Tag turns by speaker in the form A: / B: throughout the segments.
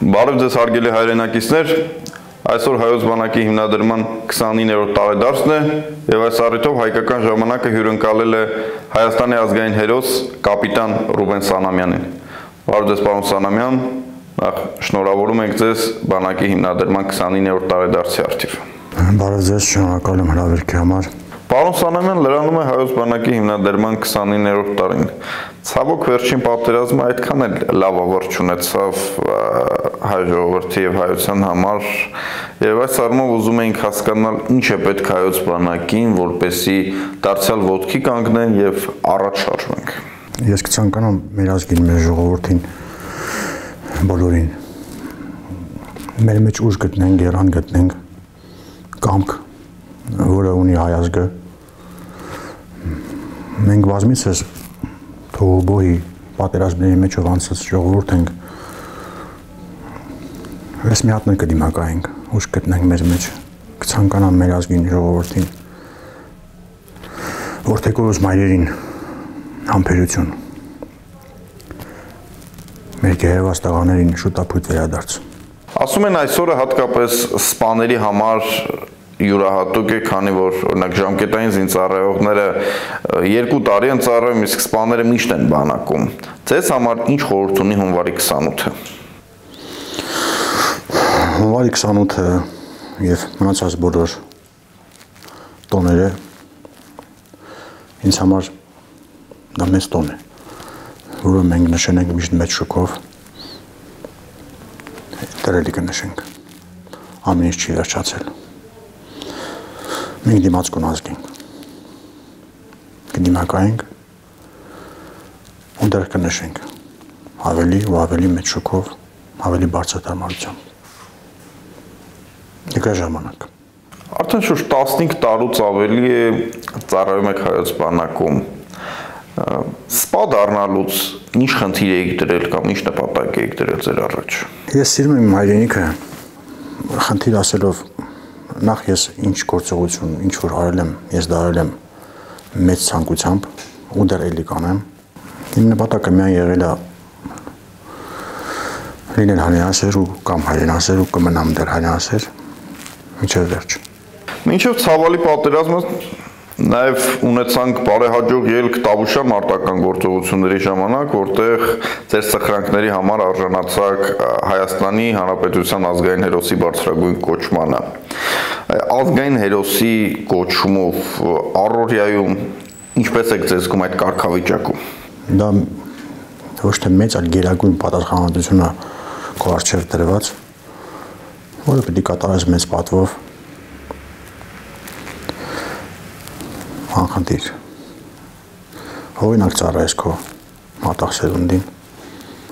A: Բարև ձեզ հարգելի հայրենակիցներ, այսօր հայոց բանակի հիմնադրման 29-րդ տարեդարձն է եւ այս առիթով հայկական ժամանակը հյուրընկալել է Հայաստանի ազգային հերոս կապիտան Ռուբեն Սանամյանին։ Բարև ձեզ պարոն Սանամյան, նախ շնորհավորում ենք ձեզ բանակի հիմնադրման 29-րդ տարեդարձի արդիվ։
B: Բարև ձեզ, շնորհակալ եմ հրավերքի համար։
A: Պարոն Սանամյան լրանում է հայոց բանակի հիմնադրման 29-րդ տարին։ Ցավոք վերջին պատերազմը այդքան էլ լավ ավարտ չունեցավ հայ ժողովրդի եւ հայության համար եւ այս առումով ուզում էինք հասկանալ ինչ է պետք հայոց բանակին, որպեսի դարձյալ ոդքի կանգնեն եւ առաջ շարժվենք։
B: Ես կցանկանամ մեր ազգին, մեր ժողովրդին բոլորին մեր մեջ ուժ գտնենք, երան գտնենք, կամք, որը ունի հայ ազգը մենք բազմիցս թողոբոյի պատերազմների մեջով անցած ժողովուրդ ենք ես մի հատնը կդիմակայենք ուշ գտնենք մեր մեջ կցանկանամ մեր ազգին ժողովրդին որթեկորոս մայրերին համբերություն մեր գերեվաս տղաներին շուտապույտ վերադարձ
A: ասում են այսօրը հատկապես սպաների համար յուրահատուկ է, քանի որ օրինակ ժամկետային զինծառայողները 2 տարի են ծառայում, իսկ սպաները միշտ են բանակում։ Ձեզ համար ինչ խորհուրդ ունի հունվարի 28-ը։
B: Հունվարի 28-ը եւ մնացած բոլոր տոները ինձ համար դա մեծ տոն է, որը մենք նշենք միշտ մեծ շոկով դրելի կնշենք։ Ամեն ինչ չի վերջացել մենք դիմաց կունազգենք։ Կդիմակայենք ու դեռ կնշենք ավելի ու ավելի մեծ շոկով, ավելի բարձր դարմարությամբ։ Եկա ժամանակ։
A: Արդեն շուրջ 15 տարուց ավելի է ծառայում եք հայոց բանակում։ Սպա դառնալուց ինչ խնդիր եք դրել կամ ինչ նպատակ եք դրել ձեր առաջ։
B: Ես սիրում եմ հայրենիքը խնդիր ասելով նախ ես ինչ գործողություն, ինչ որ արել եմ, ես դա արել եմ մեծ ցանկությամբ ու դեռ էլի կանեմ։ Իմ նպատակը միայն եղել է լինել հանրահասեր ու կամ հայրենասեր ու կմնամ դեռ հայրենասեր մինչև վերջ։
A: Մինչև ցավալի պատերազմը Նաև ունեցանք բարեհաջող ելք Տավուշյան մարտական գործողությունների ժամանակ, որտեղ ձեր սխրանքների համար արժանացակ Հայաստանի Հանրապետության ազգային հերոսի բարձրագույն կոչմանը։ Ազգային հերոսի կոչումով առօրյայում ինչպես եք ձեզ զգում այդ կարգավիճակում։
B: Դա ոչ թե մեծ, այլ գերագույն պատասխանատվությունը քո արժև դրված, որը պետք է կատարես մեծ պատվով անխնդիր։ Օրինակ ծառայես քո մատաղ սերունդին,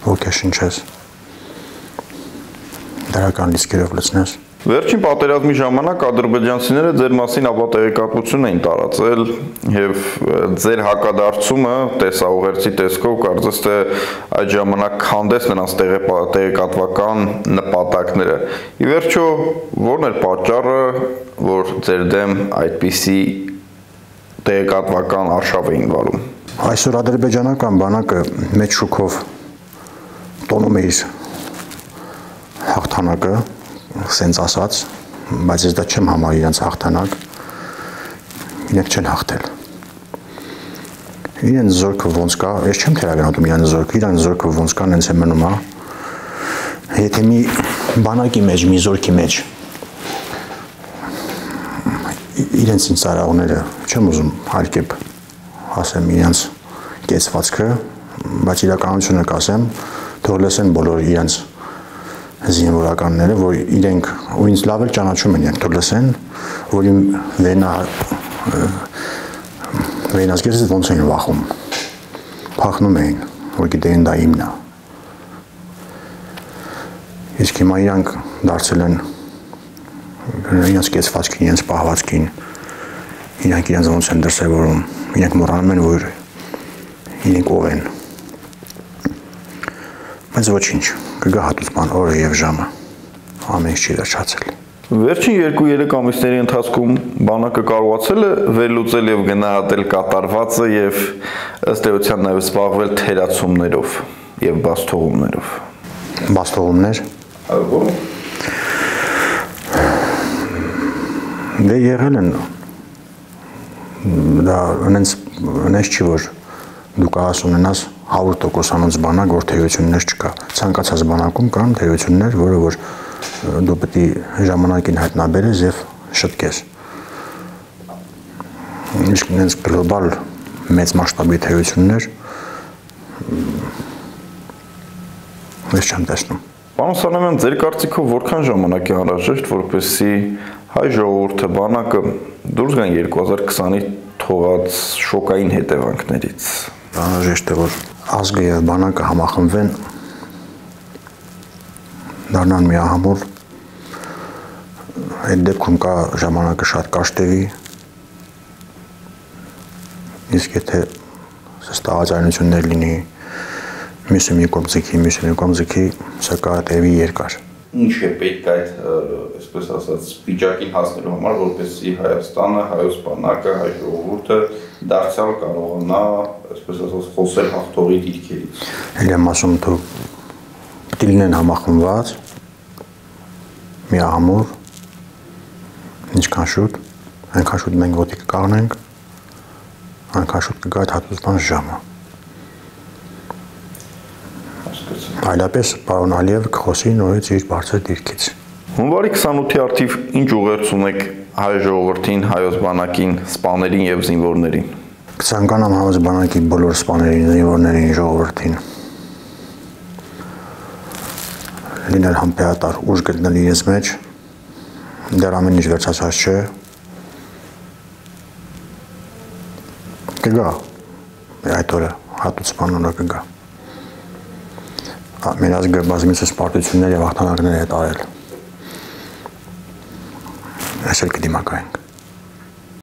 B: ոգեշնչես, դրական լիսկերով լցնես։
A: Վերջին պատերազմի ժամանակ ադրբեջանցիները ձեր մասին ապատեղեկատվություն էին տարածել եւ ձեր հակադարձումը տեսաուղերձի տեսքով կարծես թե այդ ժամանակ քանդես նրանց տեղեկատվական նպատակները։ Ի վերջո, ո՞րն էր պատճառը, որ ձեր դեմ այդպիսի տեղեկատվական արշավ էին վարում։
B: Այսօր ադրբեջանական բանակը մեծ շուկով տոնում է իր հաղթանակը, սենց ասած, բայց ես դա չեմ համարի իրենց հաղթանակ։ Իրենք չեն հաղթել։ Իրենց զորքը ոնց կա, ես չեմ թերագնահատում իրենց զորքը, իրենց զորքը ոնց կա, նենց է մնում, հա։ Եթե մի բանակի մեջ, մի զորքի մեջ իրենց ինձ ծառայողները չեմ ուզում հարկեպ ասեմ իրենց կեցվածքը, բայց իրականությունը կասեմ, թող լսեն բոլոր իրենց զինվորականները, որ իրենք ու ինձ լավ էլ ճանաչում են, թող լսեն, որ իմ վերնա վերնազգերից ոնց են վախում։ Փախնում էին, որ գիտեին դա իմն է։ Իսկ հիմա իրանք դարձել են իրենց կեցվածքին, իրենց պահվածքին, իրանք իրենց ոնց են դրսևորում, իրենք մոռանում են, որ իրենք ով են։ Բայց ոչինչ, կգա հատուցման օրը եւ ժամը։ Ամեն ինչ չի վերջացել։
A: Վերջին 2-3 ամիսների ընթացքում բանակը կարողացել է վերլուծել եւ գնահատել կատարվածը եւ ըստ էության նաեւ զբաղվել թերացումներով եւ բաստողումներով։
B: Բաստողումներ
A: Այո։
B: Դե եղել են դա այնց այնց չի որ դու կարաս ունենաս 100% անոնց բանակ, որ թեյություններ չկա։ Ցանկացած բանակում կան թեյություններ, որը որ դու պետք է ժամանակին հայտնաբերես եւ շտկես։ Իսկ նենց գլոբալ մեծ մասշտաբի թեյություններ ես չեմ տեսնում։
A: Պարոն Սանամյան, ձեր կարծիքով որքան ժամանակ է անհրաժեշտ, որպեսզի հայ ժողովուրդը բանակը դուրս գան 2020-ի թողած շոկային հետևանքներից։
B: Անհրաժեշտ է որ ազգը եւ բանակը համախմբվեն դառնան միահամուռ այդ դեպքում կա ժամանակը շատ կաշտևի իսկ եթե ստաղաձայնություններ լինի մյուսը մի ձգի, մյուսը մի ձգի, սա կատևի երկար
A: ինչ է պետք այդ, այսպես ասած, վիճակին հասնելու համար, որպեսզի Հայաստանը, հայոց բանակը, հայ ժողովուրդը դարձյալ կարողանա, այսպես ասած, խոսել հաղթողի դիրքերից։
B: Էլ եմ ասում դու պետք է լինեն համախմբված, միահամուռ, ինչքան շուտ, այնքան շուտ մենք ոտի կկաղնենք, այնքան շուտ կգա այդ հատուցման ժամը։ Այլապես պարոն Ալիևը կխոսի նորից իր բարձր դիրքից։
A: Հունվարի 28-ի արդիվ ինչ ուղերձ ունեք հայ ժողովրդին, հայոց բանակին, սպաներին եւ զինվորներին։
B: Կցանկանամ հայոց բանակի բոլոր սպաներին, զինվորներին, ժողովրդին լինել համբերատար, ուժ գտնել իրենց մեջ։ Դեռ ամեն ինչ վերջացած չէ։ Կգա այդ օրը հատուցման օրը կգա մեր ազգը բազմիցս պարտություններ եւ հաղթանակներ է տարել։ Այսօր կդիմակայենք։